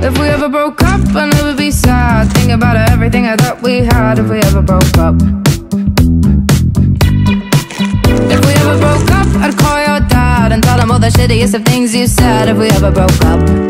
If we ever broke up, I never be sad. Think about everything I thought we had. If we ever broke up. If we ever broke up, I'd call your dad and tell him all the shittiest of things you said. If we ever broke up.